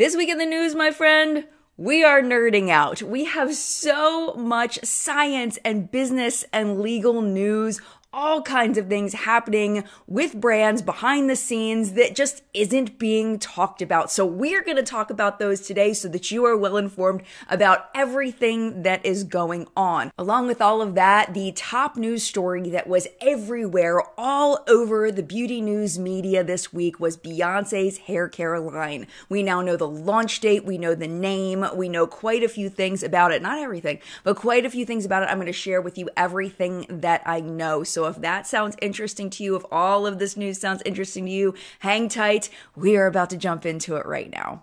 This week in the news, my friend, we are nerding out. We have so much science and business and legal news all kinds of things happening with brands behind the scenes that just isn't being talked about. So we're going to talk about those today so that you are well informed about everything that is going on. Along with all of that, the top news story that was everywhere all over the beauty news media this week was Beyonce's hair care line. We now know the launch date, we know the name, we know quite a few things about it. Not everything, but quite a few things about it. I'm going to share with you everything that I know. So so if that sounds interesting to you, if all of this news sounds interesting to you, hang tight. We are about to jump into it right now.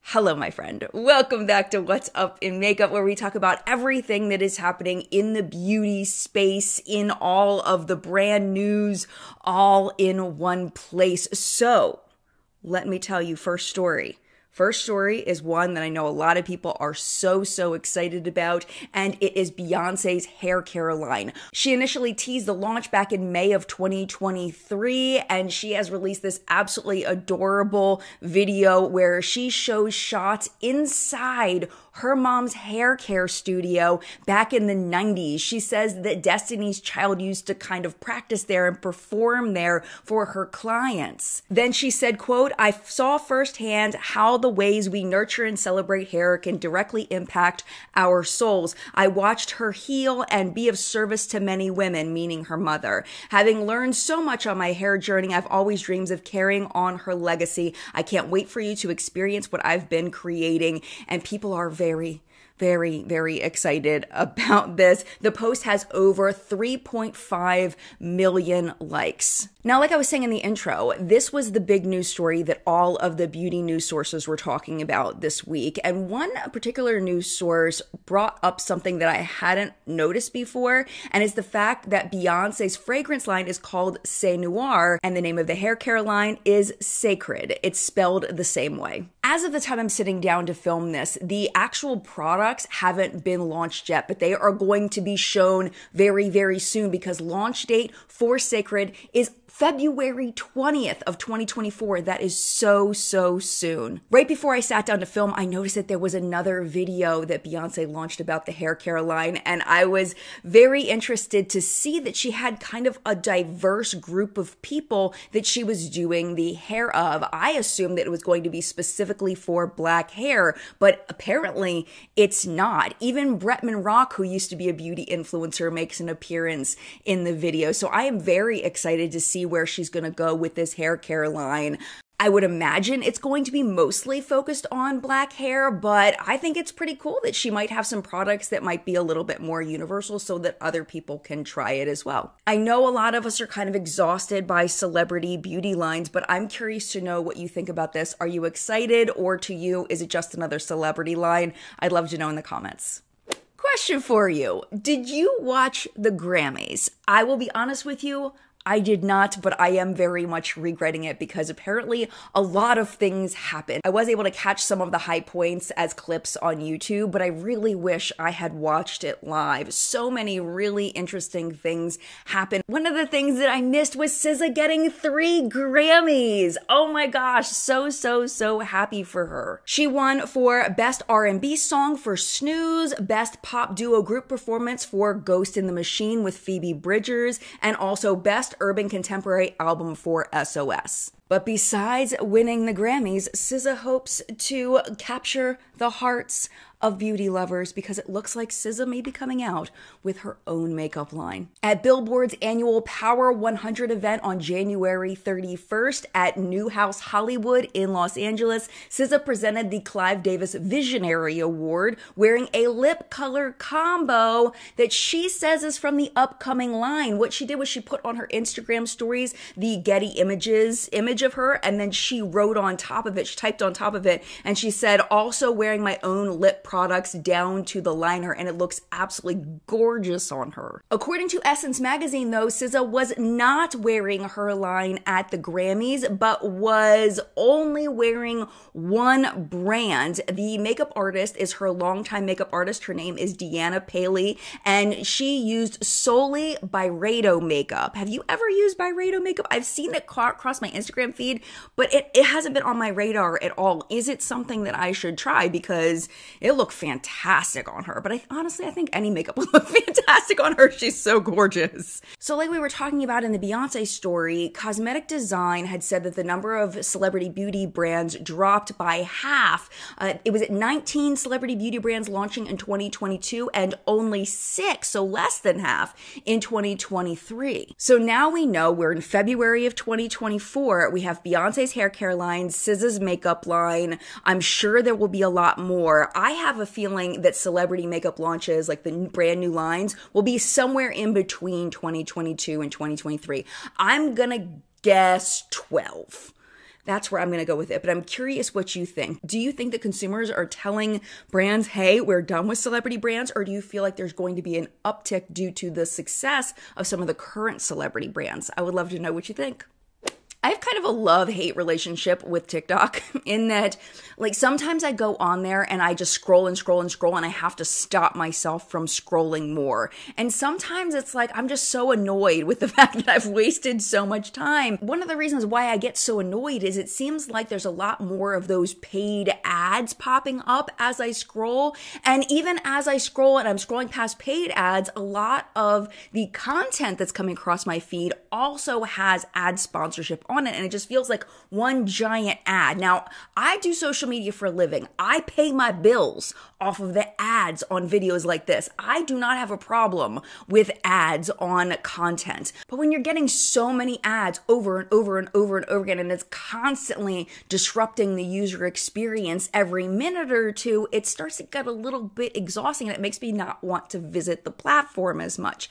Hello, my friend. Welcome back to What's Up in Makeup, where we talk about everything that is happening in the beauty space, in all of the brand news, all in one place. So, let me tell you first story. First story is one that I know a lot of people are so, so excited about, and it is Beyonce's hair care line. She initially teased the launch back in May of 2023, and she has released this absolutely adorable video where she shows shots inside her mom's hair care studio back in the 90s. She says that Destiny's Child used to kind of practice there and perform there for her clients. Then she said, quote, I saw firsthand how the ways we nurture and celebrate hair can directly impact our souls. I watched her heal and be of service to many women, meaning her mother. Having learned so much on my hair journey, I've always dreams of carrying on her legacy. I can't wait for you to experience what I've been creating. And people are very very very, very excited about this. The post has over 3.5 million likes. Now, like I was saying in the intro, this was the big news story that all of the beauty news sources were talking about this week. And one particular news source brought up something that I hadn't noticed before, and it's the fact that Beyonce's fragrance line is called Cé Noir, and the name of the hair care line is Cécred. It's spelled the same way. As of the time I'm sitting down to film this, the actual products haven't been launched yet, but they are going to be shown very, very soon because launch date for Cécred is February 20th of 2024. That is so, so soon. Right before I sat down to film, I noticed that there was another video that Beyonce launched about the hair care line. And I was very interested to see that she had kind of a diverse group of people that she was doing the hair of. I assumed that it was going to be specifically for black hair, but apparently it's not. Even Bretman Rock, who used to be a beauty influencer, makes an appearance in the video. So I am very excited to see where she's going to go with this hair care line. I would imagine it's going to be mostly focused on black hair, but I think it's pretty cool that she might have some products that might be a little bit more universal so that other people can try it as well. I know a lot of us are kind of exhausted by celebrity beauty lines, but I'm curious to know what you think about this. Are you excited, or to you, is it just another celebrity line? I'd love to know in the comments. Question for you Did you watch the Grammys? I will be honest with you, I did not, but I am very much regretting it because apparently a lot of things happened. I was able to catch some of the high points as clips on YouTube, but I really wish I had watched it live. So many really interesting things happened. One of the things that I missed was SZA getting three Grammys. Oh my gosh, so so so happy for her. She won for Best R&B Song for Snooze, Best Pop Duo Group Performance for Ghost in the Machine with Phoebe Bridgers, and also Best Urban Contemporary Album for SOS. But besides winning the Grammys, SZA hopes to capture the hearts of beauty lovers because it looks like SZA may be coming out with her own makeup line. At Billboard's annual Power 100 event on January 31st at NeueHouse Hollywood in Los Angeles, SZA presented the Clive Davis Visionary Award wearing a lip color combo that she says is from the upcoming line. What she did was she put on her Instagram stories the Getty Images image of her and then she wrote on top of it, she typed on top of it, and she said, also wearing my own lip products down to the liner, and it looks absolutely gorgeous on her. According to Essence magazine, though, SZA was not wearing her line at the Grammys, but was only wearing one brand. The makeup artist is her longtime makeup artist. Her name is Deanna Paley, and she used solely Byredo makeup. Have you ever used Byredo makeup? I've seen it cross my Instagram feed, but it, it hasn't been on my radar at all. Is it something that I should try? Because it looked fantastic on her. But I honestly, I think any makeup will look fantastic on her. She's so gorgeous. So, like we were talking about in the Beyonce story, Cosmetic Design had said that the number of celebrity beauty brands dropped by half. Uh, it was at 19 celebrity beauty brands launching in 2022 and only six, so less than half, in 2023. So now we know we're in February of 2024. We have Beyonce's hair care line, SZA's makeup line. I'm sure there will be a lot more. I have a feeling that celebrity makeup launches, like the brand new lines, will be somewhere in between 2022 and 2023. I'm gonna guess 12. That's where I'm going to go with it. But I'm curious what you think. Do you think that consumers are telling brands, hey, we're done with celebrity brands? Or do you feel like there's going to be an uptick due to the success of some of the current celebrity brands? I would love to know what you think. I have kind of a love hate relationship with TikTok in that, like, sometimes I go on there and I just scroll and scroll and scroll and I have to stop myself from scrolling more. And sometimes it's like I'm just so annoyed with the fact that I've wasted so much time. One of the reasons why I get so annoyed is it seems like there's a lot more of those paid ads popping up as I scroll. And even as I scroll and I'm scrolling past paid ads, a lot of the content that's coming across my feed also has ad sponsorship on on it and it just feels like one giant ad. Now, I do social media for a living. I pay my bills off of the ads on videos like this. I do not have a problem with ads on content. But when you're getting so many ads over and over and over and over again, and it's constantly disrupting the user experience every minute or two, it starts to get a little bit exhausting and it makes me not want to visit the platform as much.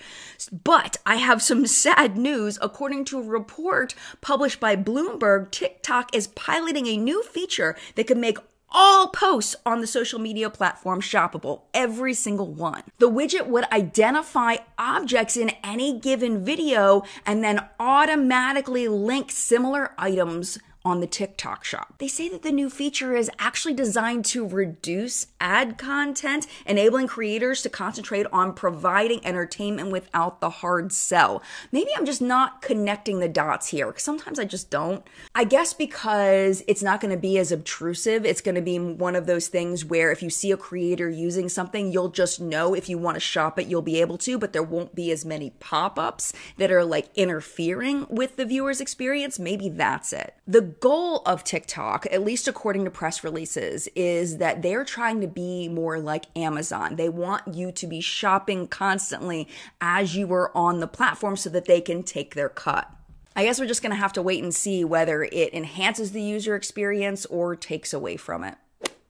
But I have some sad news. According to a report published by Bloomberg, TikTok is piloting a new feature that could make all posts on the social media platform shoppable, every single one. The widget would identify objects in any given video and then automatically link similar items on the TikTok shop. They say that the new feature is actually designed to reduce ad content, enabling creators to concentrate on providing entertainment without the hard sell. Maybe I'm just not connecting the dots here. Sometimes I just don't. I guess because it's not going to be as obtrusive, it's going to be one of those things where if you see a creator using something, you'll just know if you want to shop it, you'll be able to, but there won't be as many pop ups that are like interfering with the viewer's experience. Maybe that's it. The goal of TikTok, at least according to press releases, is that they're trying to be more like Amazon. They want you to be shopping constantly as you are on the platform so that they can take their cut. I guess we're just going to have to wait and see whether it enhances the user experience or takes away from it.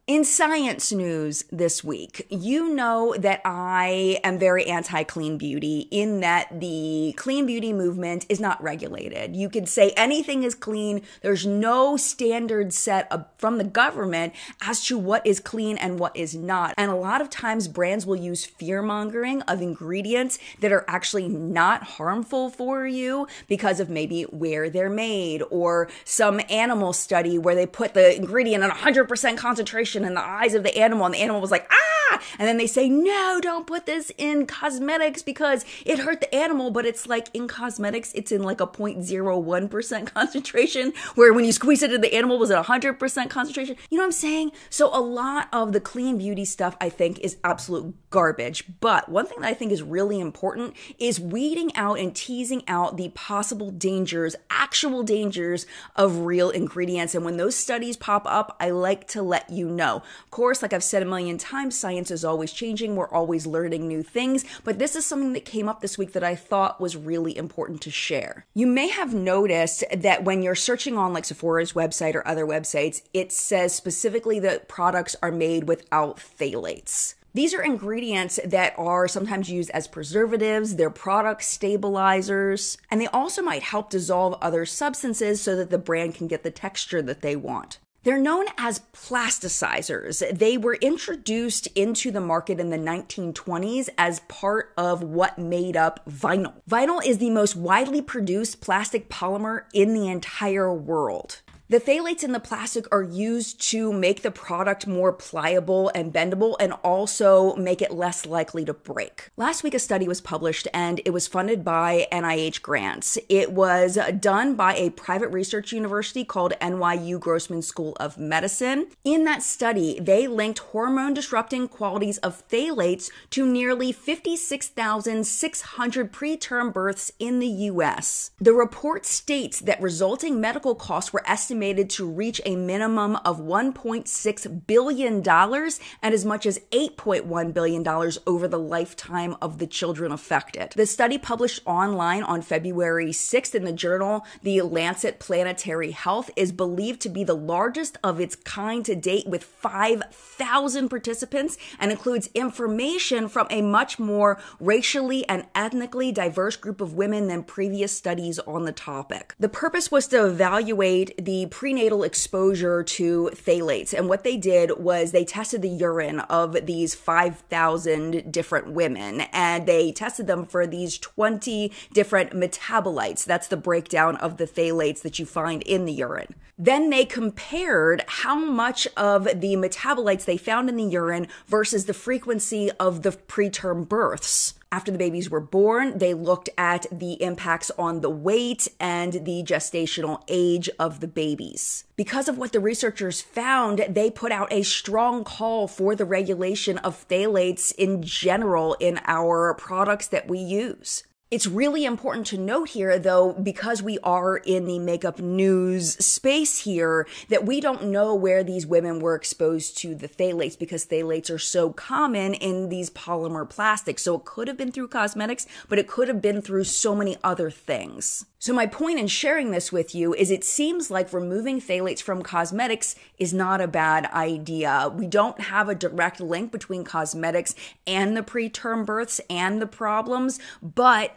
In science news this week, you know that I am very anti clean beauty in that the clean beauty movement is not regulated. You could say anything is clean. There's no standard set from the government as to what is clean and what is not. And a lot of times brands will use fear mongering of ingredients that are actually not harmful for you because of maybe where they're made or some animal study where they put the ingredient at 100% concentration in the eyes of the animal, and the animal was like, ah! And then they say, no, don't put this in cosmetics because it hurt the animal, but it's like in cosmetics, it's in like a 0.01% concentration, where when you squeeze it in the animal was at 100% concentration. You know what I'm saying? So a lot of the clean beauty stuff, I think, is absolute garbage. But one thing that I think is really important is weeding out and teasing out the possible dangers, actual dangers of real ingredients. And when those studies pop up, I like to let you know know. Of course, like I've said a million times, science is always changing. We're always learning new things. But this is something that came up this week that I thought was really important to share. You may have noticed that when you're searching on like Sephora's website or other websites, it says specifically that products are made without phthalates. These are ingredients that are sometimes used as preservatives, they're product stabilizers, and they also might help dissolve other substances so that the brand can get the texture that they want. They're known as plasticizers. They were introduced into the market in the 1920s as part of what made up vinyl. Vinyl is the most widely produced plastic polymer in the entire world. The phthalates in the plastic are used to make the product more pliable and bendable and also make it less likely to break. Last week, a study was published and it was funded by NIH grants. It was done by a private research university called NYU Grossman School of Medicine. In that study, they linked hormone disrupting qualities of phthalates to nearly 56,600 preterm births in the US. The report states that resulting medical costs were estimated estimated to reach a minimum of $1.6 billion and as much as $8.1 billion over the lifetime of the children affected. The study published online on February 6th in the journal The Lancet Planetary Health is believed to be the largest of its kind to date with 5,000 participants and includes information from a much more racially and ethnically diverse group of women than previous studies on the topic. The purpose was to evaluate the prenatal exposure to phthalates. And what they did was they tested the urine of these 5,000 different women and they tested them for these 20 different metabolites. That's the breakdown of the phthalates that you find in the urine. Then they compared how much of the metabolites they found in the urine versus the frequency of the preterm births after the babies were born, they looked at the impacts on the weight and the gestational age of the babies. Because of what the researchers found, they put out a strong call for the regulation of phthalates in general in our products that we use. It's really important to note here, though, because we are in the makeup news space here, that we don't know where these women were exposed to the phthalates because phthalates are so common in these polymer plastics. So it could have been through cosmetics, but it could have been through so many other things. So my point in sharing this with you is it seems like removing phthalates from cosmetics is not a bad idea. We don't have a direct link between cosmetics and the preterm births and the problems, but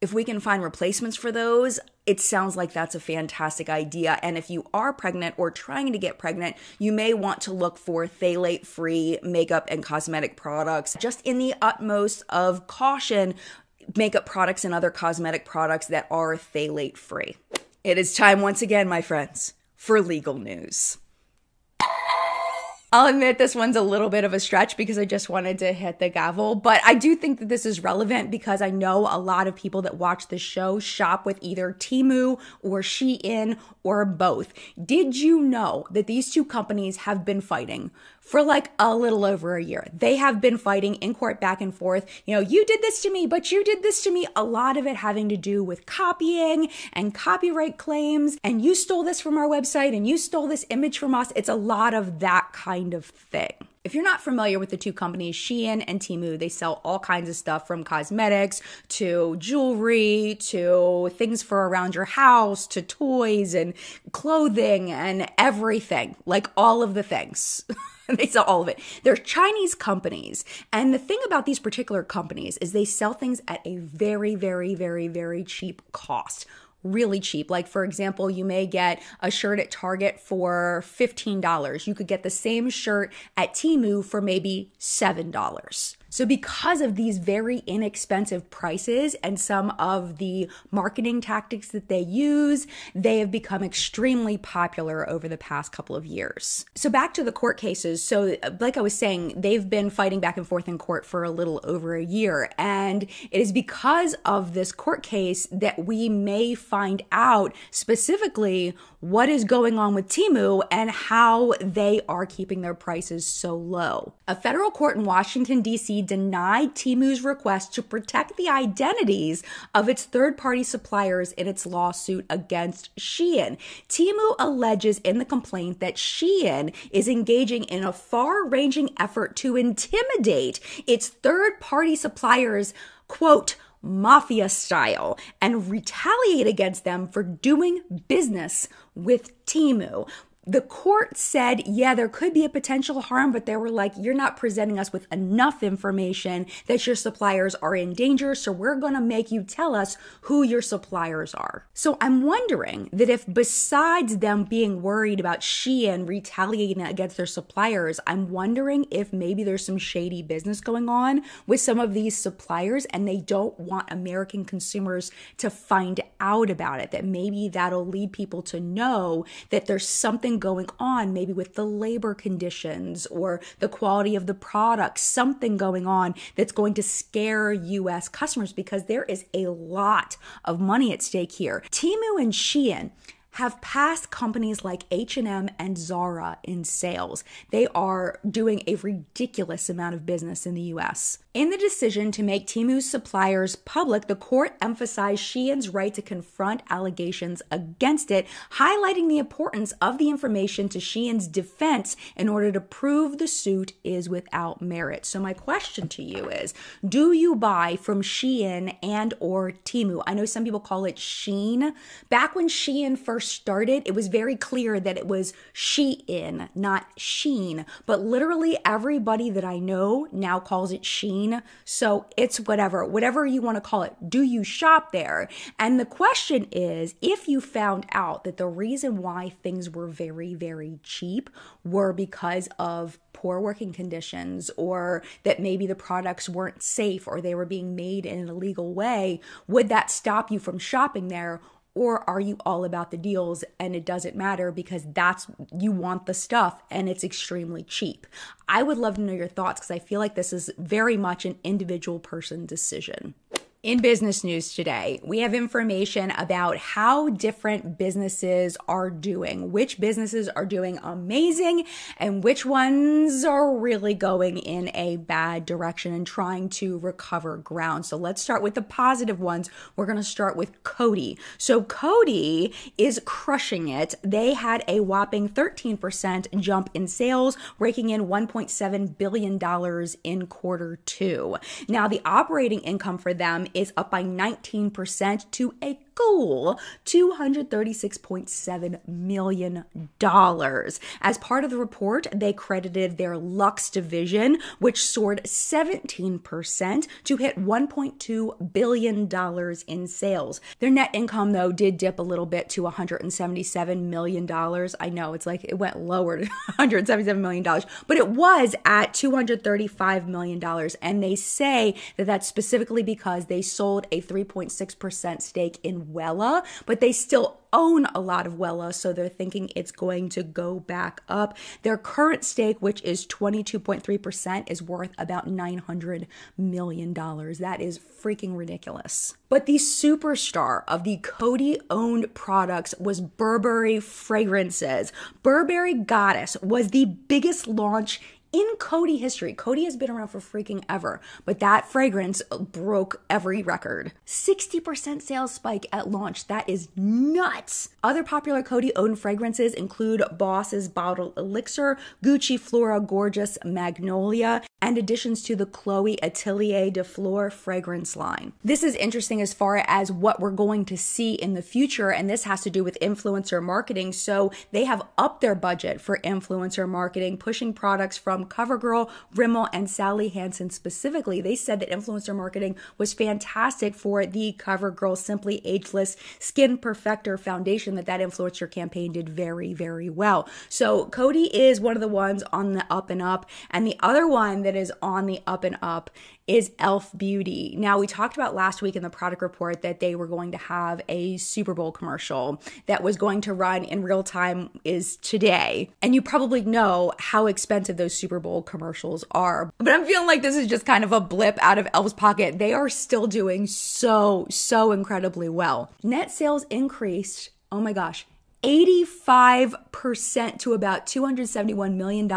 if we can find replacements for those, it sounds like that's a fantastic idea. And if you are pregnant or trying to get pregnant, you may want to look for phthalate free makeup and cosmetic products just in the utmost of caution. Makeup products and other cosmetic products that are phthalate free. It is time once again, my friends, for legal news. I'll admit this one's a little bit of a stretch because I just wanted to hit the gavel, but I do think that this is relevant because I know a lot of people that watch the show shop with either Temu or Shein or both. Did you know that these two companies have been fighting for like a little over a year. They have been fighting in court back and forth. You know, you did this to me, but you did this to me. A lot of it having to do with copying and copyright claims. And you stole this from our website and you stole this image from us. It's a lot of that kind of thing. If you're not familiar with the two companies, Shein and Temu, they sell all kinds of stuff from cosmetics to jewelry to things for around your house to toys and clothing and everything, like all of the things. they sell all of it. They're Chinese companies. And the thing about these particular companies is they sell things at a very, very, very, very cheap cost really cheap. Like, for example, you may get a shirt at Target for $15. You could get the same shirt at Temu for maybe $7. So, because of these very inexpensive prices and some of the marketing tactics that they use, they have become extremely popular over the past couple of years. So, back to the court cases. So, uh, like I was saying, they've been fighting back and forth in court for a little over a year. And it is because of this court case that we may find out specifically what is going on with Temu and how they are keeping their prices so low. A federal court in Washington, D.C. denied Temu's request to protect the identities of its third party suppliers in its lawsuit against Shein. Temu alleges in the complaint that Shein is engaging in a far ranging effort to intimidate its third party suppliers, quote, mafia style and retaliate against them for doing business with Temu. The court said, yeah, there could be a potential harm, but they were like, you're not presenting us with enough information that your suppliers are in danger. So we're going to make you tell us who your suppliers are. So I'm wondering that if besides them being worried about Shein retaliating against their suppliers, I'm wondering if maybe there's some shady business going on with some of these suppliers and they don't want American consumers to find out about it. That maybe that'll lead people to know that there's something something going on, maybe with the labor conditions or the quality of the product, something going on that's going to scare US customers because there is a lot of money at stake here. Temu and Shein have passed companies like H&M and Zara in sales. They are doing a ridiculous amount of business in the US. In the decision to make Temu's suppliers public, the court emphasized Shein's right to confront allegations against it, highlighting the importance of the information to Shein's defense in order to prove the suit is without merit. So my question to you is, do you buy from Shein and or Temu? I know some people call it Sheen. Back when Shein first started, it was very clear that it was she in, not Sheen. But literally everybody that I know now calls it sheen. so it's whatever, whatever you want to call it. Do you shop there? And the question is if you found out that the reason why things were very, very cheap were because of poor working conditions or that maybe the products weren't safe or they were being made in an illegal way, would that stop you from shopping there? Or are you all about the deals and it doesn't matter because that's you want the stuff and it's extremely cheap? I would love to know your thoughts because I feel like this is very much an individual person decision. In business news today, we have information about how different businesses are doing, which businesses are doing amazing, and which ones are really going in a bad direction and trying to recover ground. So let's start with the positive ones. We're going to start with Coty. So Coty is crushing it. They had a whopping 13% jump in sales, raking in $1.7 billion in quarter two. Now, the operating income for them is up by 19% to a cool $236.7 million. As part of the report, they credited their Lux division, which soared 17% to hit $1.2 billion in sales. Their net income, though, did dip a little bit to $177 million. I know it's like it went lower to $177 million, but it was at $235 million. And they say that that's specifically because they sold a 3.6% stake in Wella, but they still own a lot of Wella, so they're thinking it's going to go back up. Their current stake, which is 22.3%, is worth about $900 million. That is freaking ridiculous. But the superstar of the Coty owned products was Burberry Fragrances. Burberry Goddess was the biggest launch in Coty history. Coty has been around for freaking ever, but that fragrance broke every record. 60% sales spike at launch. That is nuts. Other popular Coty owned fragrances include Boss's Bottled Elixir, Gucci Flora Gorgeous Magnolia, and additions to the Chloe Atelier de Fleur fragrance line. This is interesting as far as what we're going to see in the future, and this has to do with influencer marketing. So they have upped their budget for influencer marketing, pushing products from CoverGirl, Rimmel, and Sally Hansen specifically. They said that influencer marketing was fantastic for the CoverGirl Simply Ageless Skin Perfector Foundation, that that influencer campaign did very, very well. So Coty is one of the ones on the up and up, and the other one that is on the up and up is Elf Beauty. Now, we talked about last week in the product report that they were going to have a Super Bowl commercial that was going to run in real time is today. And you probably know how expensive those Super Bowl commercials are. But I'm feeling like this is just kind of a blip out of Elf's pocket. They are still doing so, so incredibly well. Net sales increased, oh my gosh, 85% to about $271 million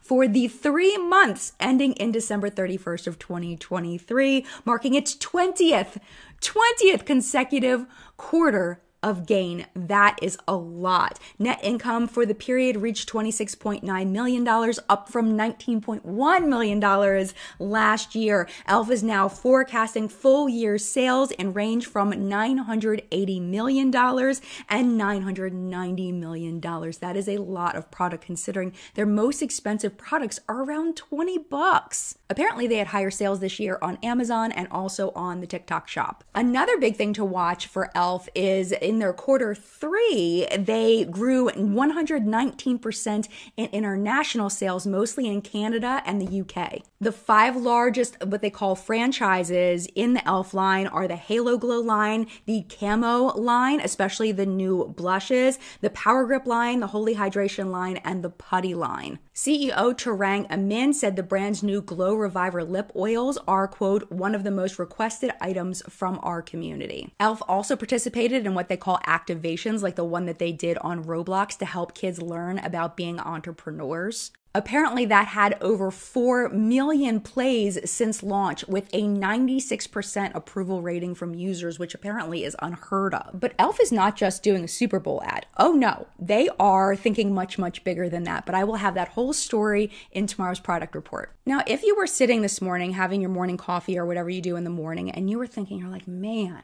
for the three months ending in December 31st of 2023, marking its 20th, 20th consecutive quarter of gain. That is a lot. Net income for the period reached $26.9 million, up from $19.1 million last year. Elf is now forecasting full year sales and range from $980 million and $990 million. That is a lot of product considering their most expensive products are around 20 bucks. Apparently, they had higher sales this year on Amazon and also on the TikTok shop. Another big thing to watch for Elf is in their quarter three, they grew 119% in international sales, mostly in Canada and the UK. The five largest, what they call franchises in the Elf line are the Halo Glow line, the Camo line, especially the new blushes, the Power Grip line, the Holy Hydration line, and the Putty line. CEO Tarang Amin said the brand's new Glow Reviver lip oils are, quote, one of the most requested items from our community. ELF also participated in what they call activations, like the one that they did on Roblox to help kids learn about being entrepreneurs. Apparently, that had over 4 million plays since launch with a 96% approval rating from users, which apparently is unheard of. But Elf is not just doing a Super Bowl ad. Oh no, they are thinking much, much bigger than that. But I will have that whole story in tomorrow's product report. Now, if you were sitting this morning having your morning coffee or whatever you do in the morning and you were thinking, you're like, man,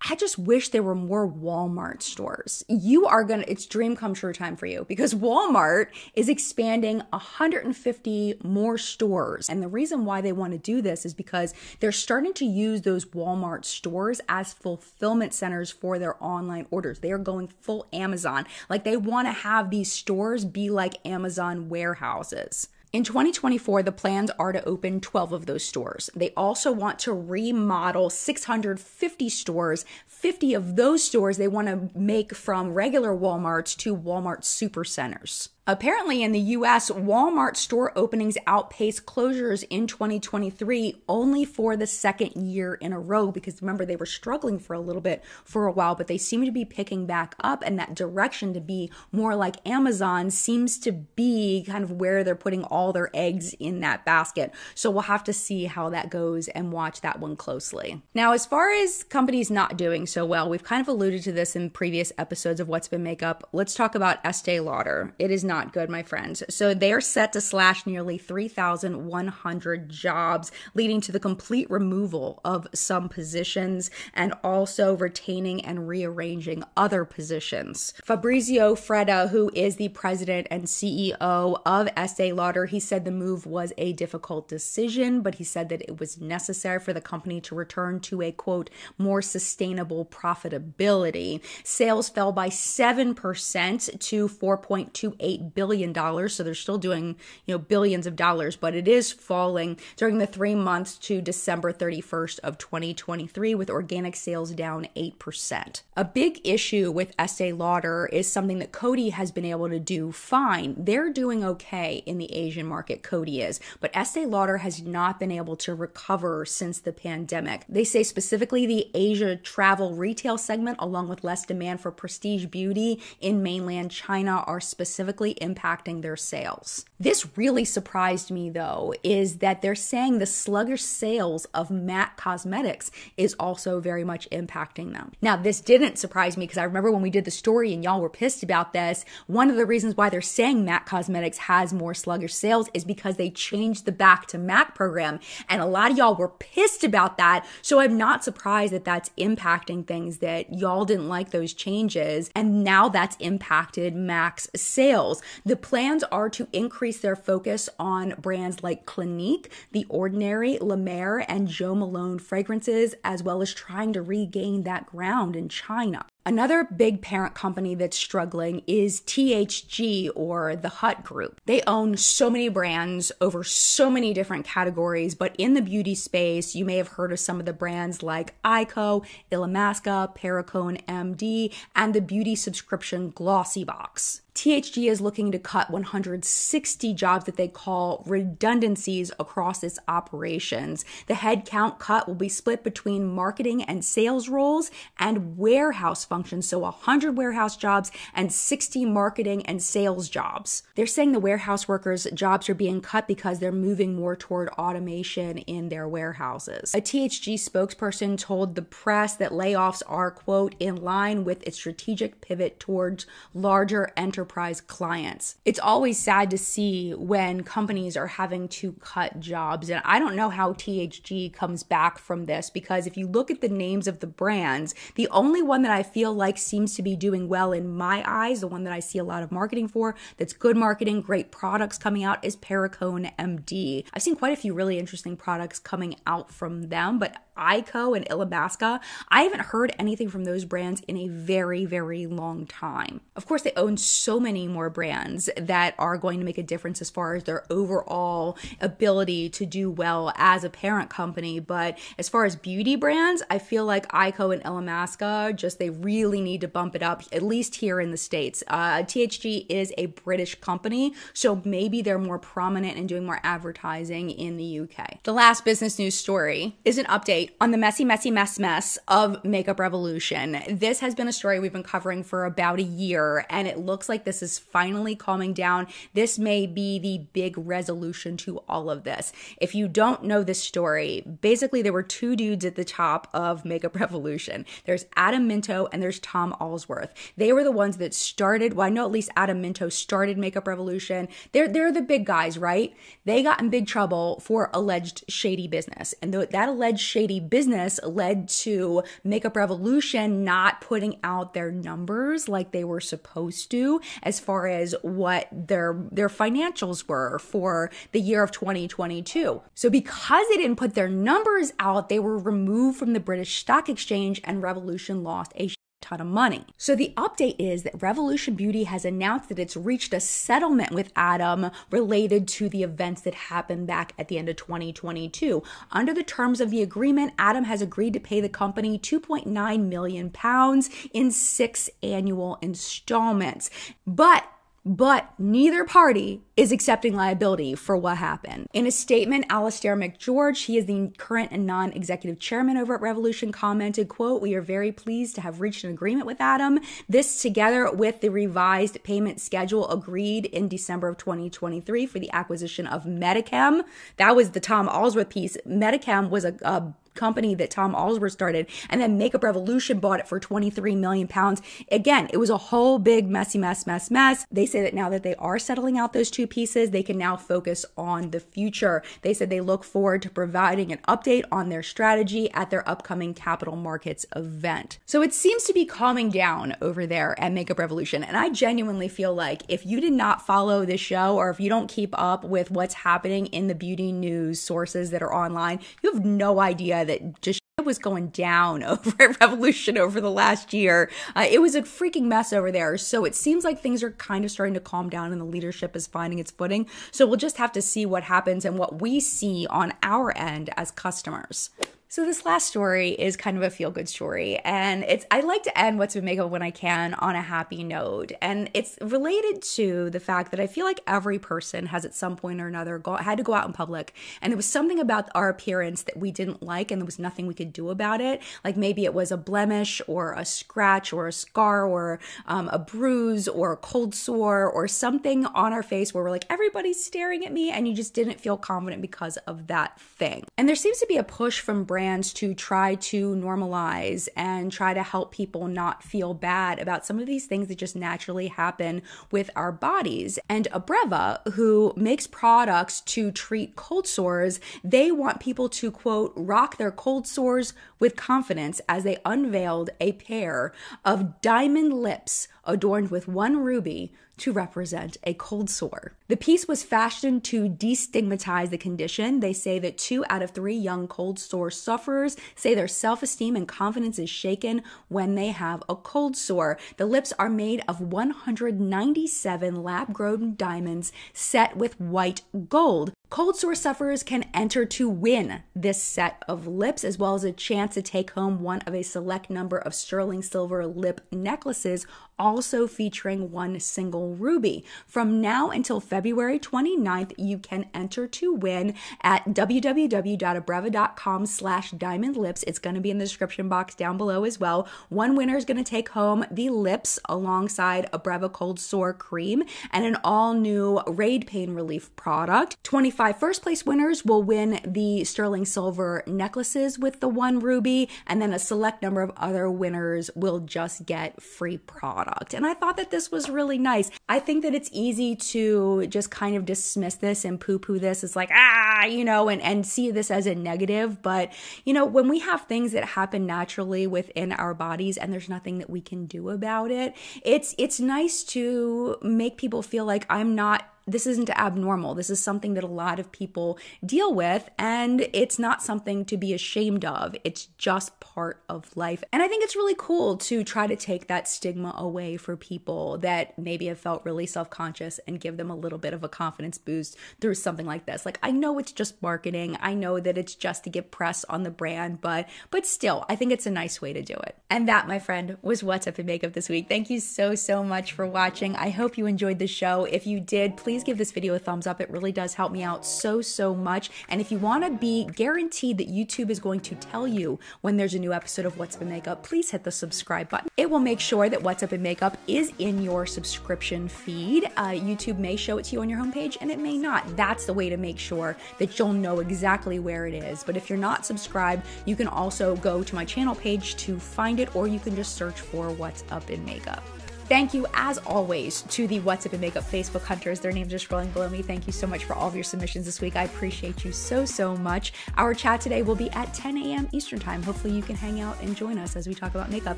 I just wish there were more Walmart stores. You are going to, it's dream come true time for you because Walmart is expanding 150 more stores. And the reason why they want to do this is because they're starting to use those Walmart stores as fulfillment centers for their online orders. They are going full Amazon. Like they want to have these stores be like Amazon warehouses. In 2024, the plans are to open 12 of those stores. They also want to remodel 650 stores. 50 of those stores they want to make from regular Walmarts to Walmart supercenters. Apparently, in the US, Walmart store openings outpaced closures in 2023 only for the second year in a row because remember, they were struggling for a little bit for a while, but they seem to be picking back up, and that direction to be more like Amazon seems to be kind of where they're putting all their eggs in that basket. So we'll have to see how that goes and watch that one closely. Now, as far as companies not doing so well, we've kind of alluded to this in previous episodes of What's Up in Makeup. Let's talk about Estee Lauder. It is not not good, my friends. So they're set to slash nearly 3,100 jobs, leading to the complete removal of some positions and also retaining and rearranging other positions. Fabrizio Freda, who is the president and CEO of Estee Lauder, he said the move was a difficult decision, but he said that it was necessary for the company to return to a quote, more sustainable profitability. Sales fell by 7% to 4.28 billion dollars so they're still doing you know billions of dollars but it is falling during the three months to december 31st of 2023 with organic sales down 8% a big issue with estee lauder is something that Coty has been able to do fine. They're doing okay in the asian market Coty is but estee lauder has not been able to recover since the pandemic. They say specifically the asia travel retail segment along with less demand for prestige beauty in mainland china are specifically impacting their sales. This really surprised me though, is that they're saying the sluggish sales of MAC Cosmetics is also very much impacting them. Now, this didn't surprise me because I remember when we did the story and y'all were pissed about this. One of the reasons why they're saying MAC Cosmetics has more sluggish sales is because they changed the back to MAC program. And a lot of y'all were pissed about that. So I'm not surprised that that's impacting things that y'all didn't like those changes. And now that's impacted MAC's sales. The plans are to increase their focus on brands like Clinique, The Ordinary, La Mer, and Jo Malone fragrances, as well as trying to regain that ground in China. Another big parent company that's struggling is THG or the Hut Group. They own so many brands over so many different categories, but in the beauty space, you may have heard of some of the brands like Eyeko, Illamasqua, Perricone MD, and the beauty subscription Glossy Box. THG is looking to cut 160 jobs that they call redundancies across its operations. The headcount cut will be split between marketing and sales roles and warehouse functions functions, so 100 warehouse jobs and 60 marketing and sales jobs. They're saying the warehouse workers' jobs are being cut because they're moving more toward automation in their warehouses. A THG spokesperson told the press that layoffs are, quote, in line with its strategic pivot towards larger enterprise clients. It's always sad to see when companies are having to cut jobs. And I don't know how THG comes back from this because if you look at the names of the brands, the only one that I feel like seems to be doing well in my eyes, the one that I see a lot of marketing for, that's good marketing, great products coming out, is Perricone MD. I've seen quite a few really interesting products coming out from them, but Eyeko and Illamasqua, I haven't heard anything from those brands in a very, very long time. Of course, they own so many more brands that are going to make a difference as far as their overall ability to do well as a parent company. But as far as beauty brands, I feel like Eyeko and Illamasqua just they really need to bump it up, at least here in the States. Uh, THG is a British company, so maybe they're more prominent and doing more advertising in the UK. The last business news story is an update on the messy, messy mess mess of Makeup Revolution. This has been a story we've been covering for about a year, and it looks like this is finally calming down. This may be the big resolution to all of this. If you don't know this story, basically there were two dudes at the top of Makeup Revolution. There's Adam Minto and there's Tom Allsworth. They were the ones that started, well, I know at least Adam Minto started Makeup Revolution. They're they're the big guys, right? They got in big trouble for alleged shady business. And that alleged shady business led to Makeup Revolution not putting out their numbers like they were supposed to as far as what their their financials were for the year of 2022. So because they didn't put their numbers out, they were removed from the British Stock Exchange and Revolution lost a ton of money. So the update is that Revolution Beauty has announced that it's reached a settlement with Adam related to the events that happened back at the end of 2022. Under the terms of the agreement, Adam has agreed to pay the company 2.9 million pounds in 6 annual installments. But but neither party is accepting liability for what happened. In a statement, Alastair McGeorge, he is the current and non-executive chairman over at Revolution, commented, quote, We are very pleased to have reached an agreement with Adam. This together with the revised payment schedule agreed in December of 2023 for the acquisition of Medichem. That was the Tom Allsworth piece. Medichem was a, a company that Tom Allsworth started, and then Makeup Revolution bought it for 23 million pounds. Again, it was a whole big messy mess, mess, mess. They say that now that they are settling out those two pieces, they can now focus on the future. They said they look forward to providing an update on their strategy at their upcoming capital markets event. So it seems to be calming down over there at Makeup Revolution. And I genuinely feel like if you did not follow this show or if you don't keep up with what's happening in the beauty news sources that are online, you have no idea that just was going down over at Revolution over the last year. Uh, it was a freaking mess over there. So it seems like things are kind of starting to calm down and the leadership is finding its footing. So we'll just have to see what happens and what we see on our end as customers. So this last story is kind of a feel good story and it's I like to end what's up in makeup when I can on a happy note and it's related to the fact that I feel like every person has at some point or another go, had to go out in public and there was something about our appearance that we didn't like and there was nothing we could do about it. Like maybe it was a blemish or a scratch or a scar or um, a bruise or a cold sore or something on our face where we're like everybody's staring at me and you just didn't feel confident because of that thing. And there seems to be a push from brands brands to try to normalize and try to help people not feel bad about some of these things that just naturally happen with our bodies. And Abreva, who makes products to treat cold sores, they want people to quote, rock their cold sores with confidence as they unveiled a pair of diamond lips adorned with one ruby to represent a cold sore. The piece was fashioned to destigmatize the condition. They say that two out of three young cold sore sufferers say their self esteem and confidence is shaken when they have a cold sore. The lips are made of 197 lab grown diamonds set with white gold. Cold sore sufferers can enter to win this set of lips, as well as a chance to take home one of a select number of sterling silver lip necklaces also featuring one single ruby. From now until February 29th, you can enter to win at www.abreva.com slash diamond lips. It's going to be in the description box down below as well. One winner is going to take home the lips alongside Abreva Cold Sore Cream and an all new Raid Pain Relief product. 25 first place winners will win the sterling silver necklaces with the one ruby, and then a select number of other winners will just get free product. And I thought that this was really nice. I think that it's easy to just kind of dismiss this and poo poo this. It's like, ah, you know, and, and see this as a negative. But, you know, when we have things that happen naturally within our bodies and there's nothing that we can do about it, it's, it's nice to make people feel like I'm not this isn't abnormal. This is something that a lot of people deal with, and it's not something to be ashamed of. It's just part of life. And I think it's really cool to try to take that stigma away for people that maybe have felt really self conscious and give them a little bit of a confidence boost through something like this. Like, I know it's just marketing, I know that it's just to get press on the brand, but but still, I think it's a nice way to do it. And that, my friend, was what's up in makeup this week. Thank you so, so much for watching. I hope you enjoyed the show. If you did, please please give this video a thumbs up. It really does help me out so, so much. And if you want to be guaranteed that YouTube is going to tell you when there's a new episode of What's Up in Makeup, please hit the subscribe button. It will make sure that What's Up in Makeup is in your subscription feed. Uh, YouTube may show it to you on your homepage and it may not. That's the way to make sure that you'll know exactly where it is. But if you're not subscribed, you can also go to my channel page to find it, or you can just search for What's Up in Makeup. Thank you, as always, to the What's Up in Makeup Facebook hunters. Their names are scrolling below me. Thank you so much for all of your submissions this week. I appreciate you so, so much. Our chat today will be at 10 a.m. Eastern Time. Hopefully, you can hang out and join us as we talk about makeup.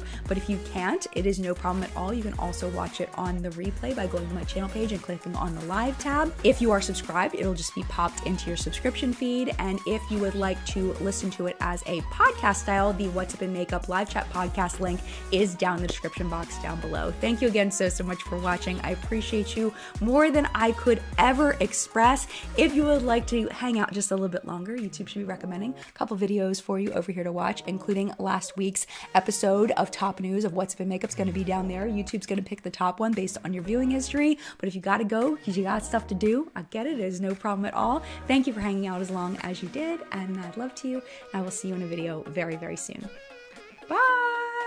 But if you can't, it is no problem at all. You can also watch it on the replay by going to my channel page and clicking on the live tab. If you are subscribed, it'll just be popped into your subscription feed. And if you would like to listen to it as a podcast style, the What's Up in Makeup live chat podcast link is down in the description box down below. Thank you again so, so much for watching. I appreciate you more than I could ever express. If you would like to hang out just a little bit longer, YouTube should be recommending a couple videos for you over here to watch, including last week's episode of Top News of What's in Makeup's going to be down there. YouTube's going to pick the top one based on your viewing history. But if you got to go because you got stuff to do, I get it. It is no problem at all. Thank you for hanging out as long as you did, and I'd love to you. I will see you in a video very, very soon. Bye.